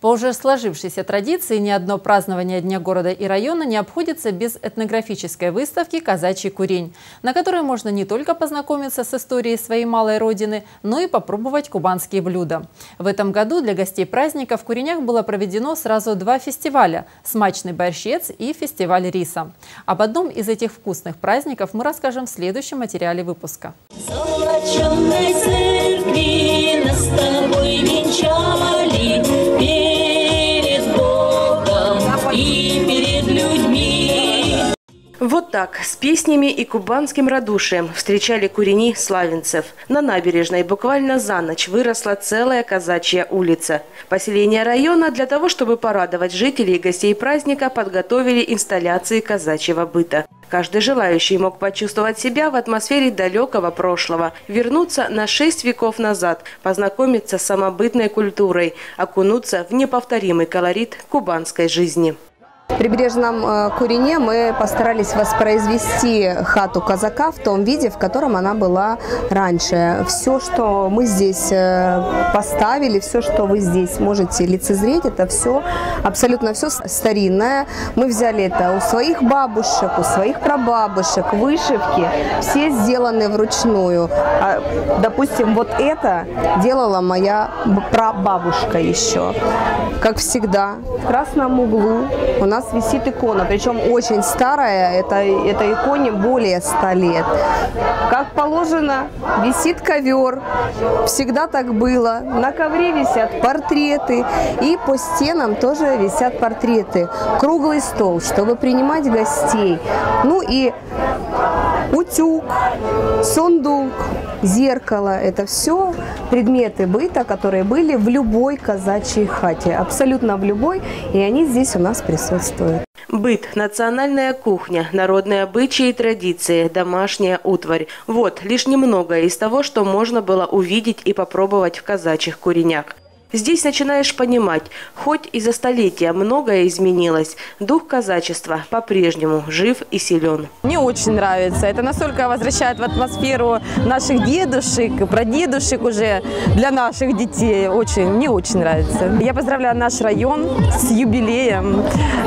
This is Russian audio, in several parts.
По уже сложившейся традиции ни одно празднование Дня города и района не обходится без этнографической выставки «Казачий курень», на которой можно не только познакомиться с историей своей малой родины, но и попробовать кубанские блюда. В этом году для гостей праздника в Куренях было проведено сразу два фестиваля – «Смачный борщец» и «Фестиваль риса». Об одном из этих вкусных праздников мы расскажем в следующем материале выпуска. Золоченый Вот так, с песнями и кубанским радушием встречали курени славенцев На набережной буквально за ночь выросла целая казачья улица. Поселение района для того, чтобы порадовать жителей и гостей праздника, подготовили инсталляции казачьего быта. Каждый желающий мог почувствовать себя в атмосфере далекого прошлого, вернуться на шесть веков назад, познакомиться с самобытной культурой, окунуться в неповторимый колорит кубанской жизни. В прибрежном э, Курине мы постарались воспроизвести хату казака в том виде, в котором она была раньше. Все, что мы здесь э, поставили, все, что вы здесь можете лицезреть, это все, абсолютно все старинное. Мы взяли это у своих бабушек, у своих прабабушек, вышивки, все сделаны вручную. А, допустим, вот это делала моя прабабушка еще. Как всегда, в красном углу у нас нас висит икона, причем очень старая, это, это иконе более 100 лет. Как положено, висит ковер, всегда так было. На ковре висят портреты, и по стенам тоже висят портреты. Круглый стол, чтобы принимать гостей. Ну и утюг, сундук, зеркало, это все предметы быта, которые были в любой казачьей хате, абсолютно в любой, и они здесь у нас присутствуют. Быт, национальная кухня, народные обычаи и традиции, домашняя утварь. Вот лишь немного из того, что можно было увидеть и попробовать в казачьих куренях. Здесь начинаешь понимать, хоть и за столетия многое изменилось, дух казачества по-прежнему жив и силен. Мне очень нравится. Это настолько возвращает в атмосферу наших дедушек, прадедушек уже для наших детей. Очень, мне очень нравится. Я поздравляю наш район с юбилеем.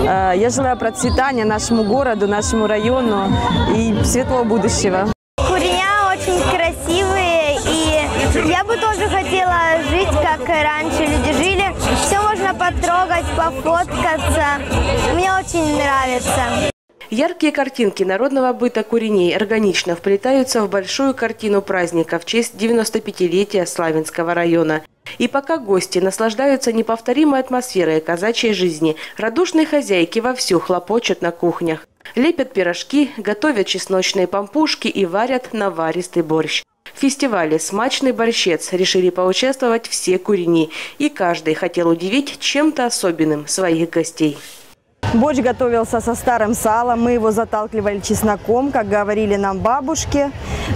Э, я желаю процветания нашему городу, нашему району и светлого будущего. Куреня очень красивые, и я бы тоже хотела жить, как раньше потрогать, пофоткаться. Мне очень нравится. Яркие картинки народного быта куреней органично вплетаются в большую картину праздника в честь 95-летия Славянского района. И пока гости наслаждаются неповторимой атмосферой казачьей жизни, радушные хозяйки вовсю хлопочут на кухнях. Лепят пирожки, готовят чесночные пампушки и варят наваристый борщ. В фестивале «Смачный борщец» решили поучаствовать все курени, и каждый хотел удивить чем-то особенным своих гостей. Борщ готовился со старым салом, мы его заталкивали чесноком, как говорили нам бабушки.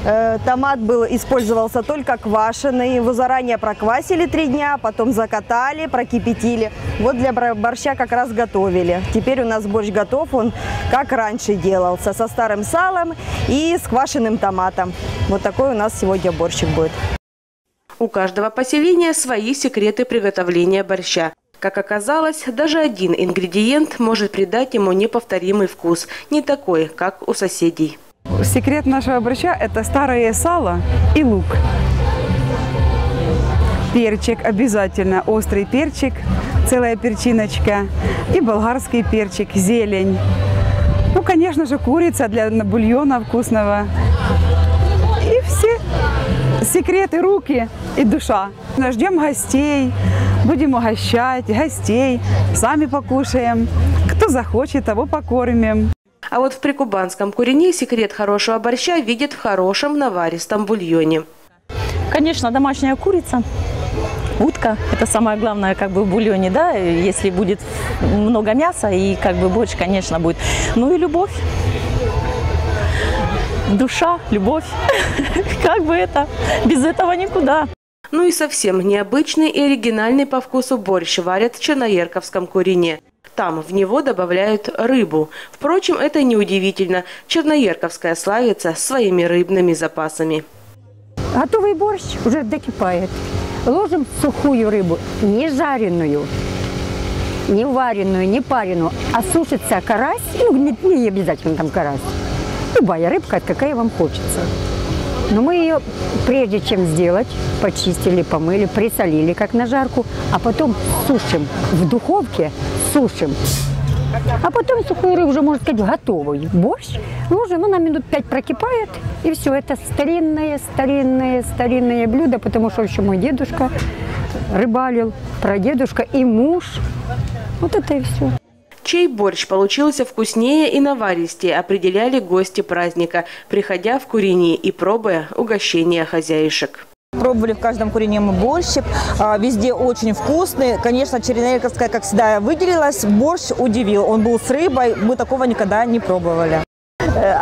Э, томат был, использовался только квашеный, его заранее проквасили три дня, а потом закатали, прокипятили. Вот для борща как раз готовили. Теперь у нас борщ готов, он как раньше делался, со старым салом и с квашеным томатом. Вот такой у нас сегодня борщик будет. У каждого поселения свои секреты приготовления борща. Как оказалось, даже один ингредиент может придать ему неповторимый вкус, не такой, как у соседей. Секрет нашего борща – это старое сало и лук. Перчик обязательно, острый перчик, целая перчиночка, и болгарский перчик, зелень. Ну, конечно же, курица для бульона вкусного. И все секреты руки и душа. Ждем гостей, Будем угощать гостей, сами покушаем. Кто захочет, того покормим. А вот в прикубанском курине секрет хорошего борща видит в хорошем наваристом бульоне. Конечно, домашняя курица, утка – это самое главное как бы в бульоне, да, если будет много мяса и как бы больше, конечно, будет. Ну и любовь. Душа, любовь. Как бы это, без этого никуда. Ну и совсем необычный и оригинальный по вкусу борщ варят в Черноярковском Курине. Там в него добавляют рыбу. Впрочем, это неудивительно. Черноярковская славится своими рыбными запасами. Готовый борщ уже докипает. Ложим сухую рыбу, не жареную, не вареную, не пареную, а сушится карась, ну не, не обязательно там карась, любая рыбка, какая вам хочется. Но мы ее, прежде чем сделать, почистили, помыли, присолили, как на жарку, а потом сушим в духовке, сушим. А потом сухой рыбы уже, можно сказать, готовый борщ. Ну, уже ну, на минут пять прокипает, и все. Это старинное, старинное, старинное блюдо, потому что еще мой дедушка рыбалил, прадедушка и муж. Вот это и все. Чей борщ получился вкуснее и наваристее, определяли гости праздника, приходя в Курени и пробуя угощения хозяюшек. Пробовали в каждом курине мы борщик. А, везде очень вкусный. Конечно, Черенельковская, как всегда, выделилась. Борщ удивил. Он был с рыбой. Мы такого никогда не пробовали.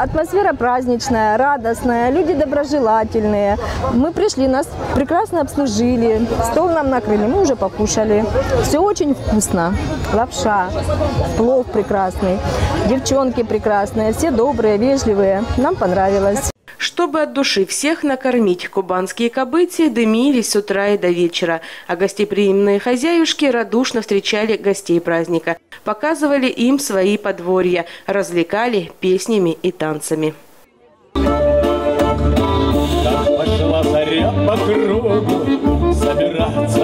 Атмосфера праздничная, радостная, люди доброжелательные. Мы пришли, нас прекрасно обслужили, стол нам накрыли, мы уже покушали. Все очень вкусно. Лапша, плов прекрасный, девчонки прекрасные, все добрые, вежливые. Нам понравилось. Чтобы от души всех накормить, кубанские кобыти дымились с утра и до вечера, а гостеприимные хозяюшки радушно встречали гостей праздника, показывали им свои подворья, развлекали песнями и танцами. пошла заря по кругу собираться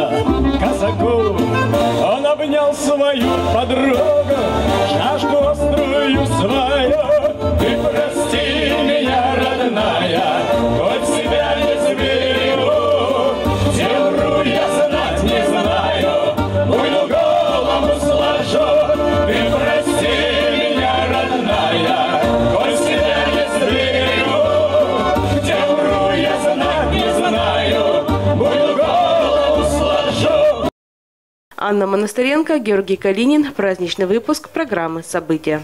Анна Монастыренко, Георгий Калинин. Праздничный выпуск программы «События».